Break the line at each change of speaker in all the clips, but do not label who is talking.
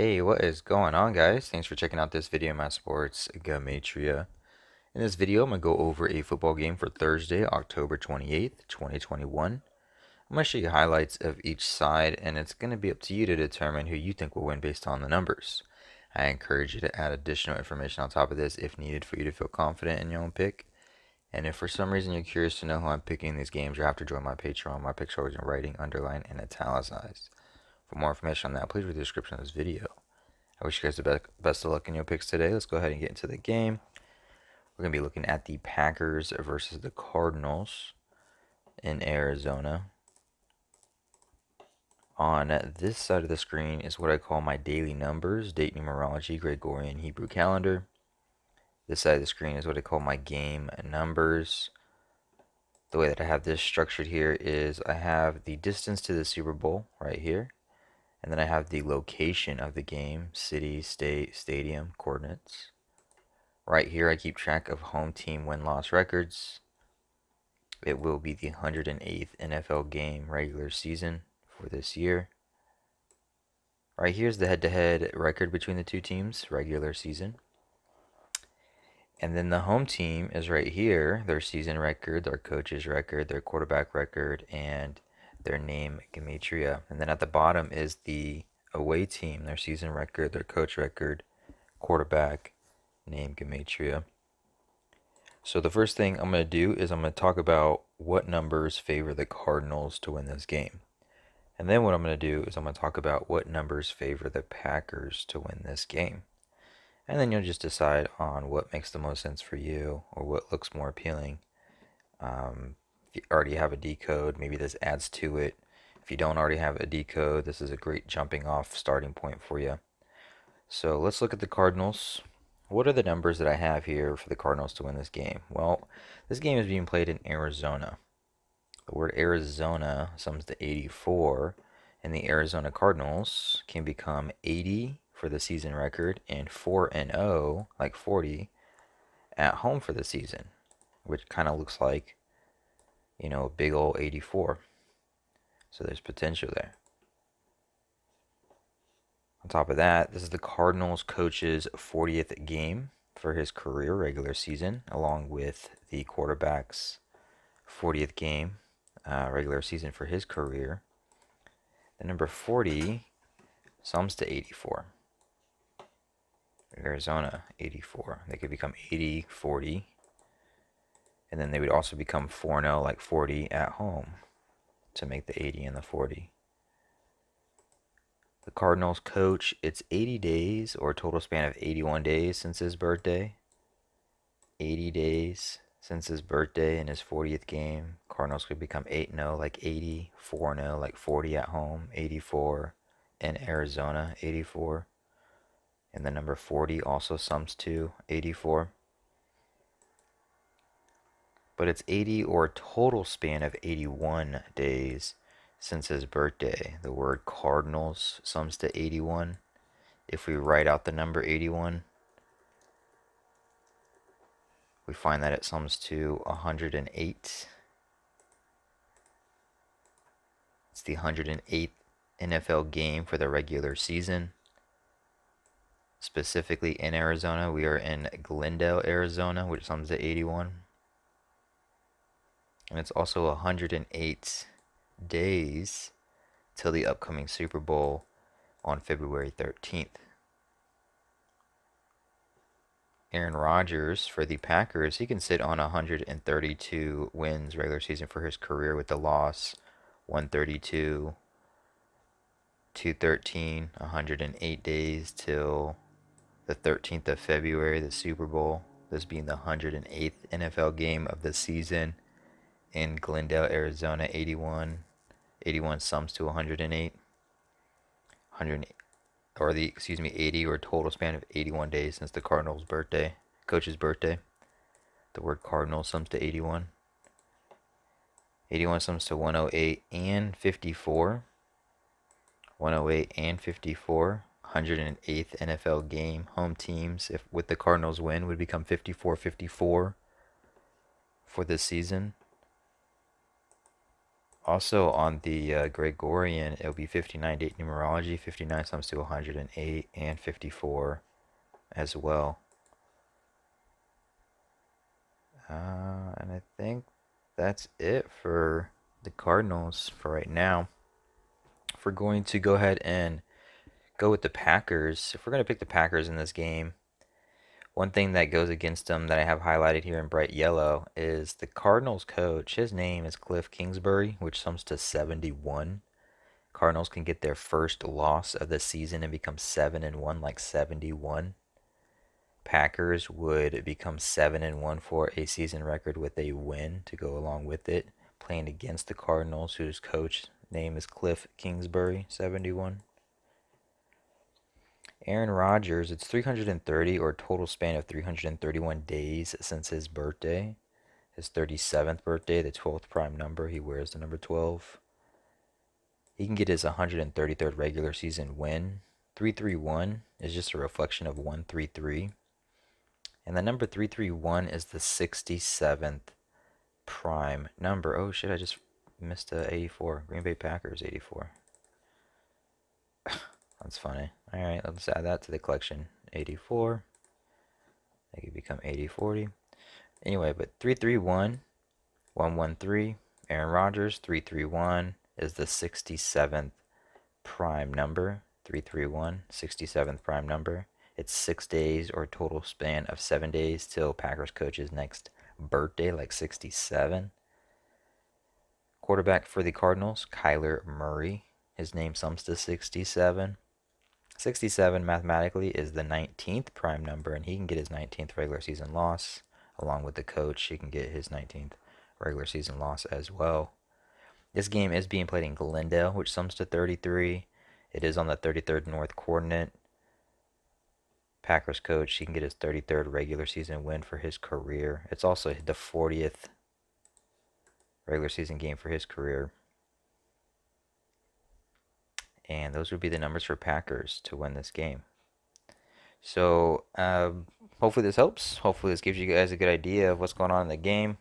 Hey, what is going on guys? Thanks for checking out this video, my sports Gematria. In this video, I'm going to go over a football game for Thursday, October 28th, 2021. I'm going to show you highlights of each side, and it's going to be up to you to determine who you think will win based on the numbers. I encourage you to add additional information on top of this if needed for you to feel confident in your own pick. And if for some reason you're curious to know who I'm picking in these games, you'll have to join my Patreon. My are always in writing, underlined, and italicized. For more information on that, please read the description of this video. I wish you guys the best of luck in your picks today. Let's go ahead and get into the game. We're going to be looking at the Packers versus the Cardinals in Arizona. On this side of the screen is what I call my daily numbers, date numerology, Gregorian Hebrew calendar. This side of the screen is what I call my game numbers. The way that I have this structured here is I have the distance to the Super Bowl right here. And then I have the location of the game, city, state, stadium, coordinates. Right here I keep track of home team win-loss records. It will be the 108th NFL game regular season for this year. Right here's the head-to-head -head record between the two teams, regular season. And then the home team is right here, their season record, their coach's record, their quarterback record, and their name Gematria. And then at the bottom is the away team, their season record, their coach record, quarterback, name Gematria. So the first thing I'm going to do is I'm going to talk about what numbers favor the Cardinals to win this game. And then what I'm going to do is I'm going to talk about what numbers favor the Packers to win this game. And then you'll just decide on what makes the most sense for you or what looks more appealing um, if you already have a decode, maybe this adds to it. If you don't already have a decode, this is a great jumping off starting point for you. So let's look at the Cardinals. What are the numbers that I have here for the Cardinals to win this game? Well, this game is being played in Arizona. The word Arizona sums to 84, and the Arizona Cardinals can become 80 for the season record and 4 and 0, like 40, at home for the season, which kind of looks like you know, big old 84. So there's potential there. On top of that, this is the Cardinals coach's 40th game for his career regular season, along with the quarterback's 40th game uh, regular season for his career. The number 40 sums to 84. Arizona, 84. They could become 80, 40, and then they would also become 4 0, like 40 at home to make the 80 and the 40. The Cardinals coach, it's 80 days or total span of 81 days since his birthday. 80 days since his birthday and his 40th game. Cardinals could become 8 0, like 80, 4 0, like 40 at home, 84 in Arizona, 84. And the number 40 also sums to 84 but it's 80 or a total span of 81 days since his birthday. The word cardinals sums to 81. If we write out the number 81, we find that it sums to 108. It's the 108th NFL game for the regular season. Specifically in Arizona, we are in Glendale, Arizona, which sums to 81 and it's also 108 days till the upcoming Super Bowl on February 13th. Aaron Rodgers for the Packers, he can sit on 132 wins regular season for his career with the loss 132 213 108 days till the 13th of February the Super Bowl this being the 108th NFL game of the season in Glendale, Arizona, 81. 81 sums to 108. 100 or the excuse me 80 or total span of 81 days since the Cardinals' birthday, coach's birthday. The word Cardinal sums to 81. 81 sums to 108 and 54. 108 and 54. 108th NFL game. Home teams, if with the Cardinals win, would become 54-54 for this season Also on the uh, Gregorian, it'll be 59 date numerology, 59 sums to 108, and 54 as well. Uh, and I think that's it for the Cardinals for right now. If we're going to go ahead and go with the Packers, if we're going to pick the Packers in this game, one thing that goes against them that I have highlighted here in bright yellow is the Cardinals coach. His name is Cliff Kingsbury, which sums to 71. Cardinals can get their first loss of the season and become 7 and 1 like 71. Packers would become 7 and 1 for a season record with a win to go along with it, playing against the Cardinals whose coach name is Cliff Kingsbury, 71. Aaron Rodgers, it's 330 or total span of 331 days since his birthday. His 37th birthday, the 12th prime number. He wears the number 12. He can get his 133rd regular season win. 331 is just a reflection of 133. And the number 331 is the 67th prime number. Oh shit, I just missed a 84. Green Bay Packers 84. That's funny. Alright, let's add that to the collection. 84. They could become 8040. Anyway, but 331, 113, Aaron Rodgers, 331 is the 67th prime number. 331, 67th prime number. It's six days or total span of seven days till Packers coach's next birthday, like 67. Quarterback for the Cardinals, Kyler Murray. His name sums to 67. 67 mathematically is the 19th prime number, and he can get his 19th regular season loss. Along with the coach, he can get his 19th regular season loss as well. This game is being played in Glendale, which sums to 33. It is on the 33rd North coordinate. Packers coach, he can get his 33rd regular season win for his career. It's also the 40th regular season game for his career. And those would be the numbers for Packers to win this game. So um, hopefully this helps. Hopefully this gives you guys a good idea of what's going on in the game.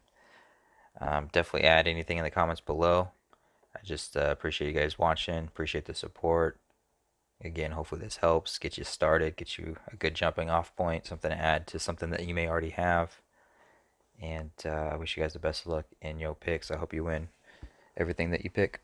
Um, definitely add anything in the comments below. I just uh, appreciate you guys watching. Appreciate the support. Again, hopefully this helps get you started, get you a good jumping off point, something to add to something that you may already have. And uh, I wish you guys the best of luck in your picks. I hope you win everything that you pick.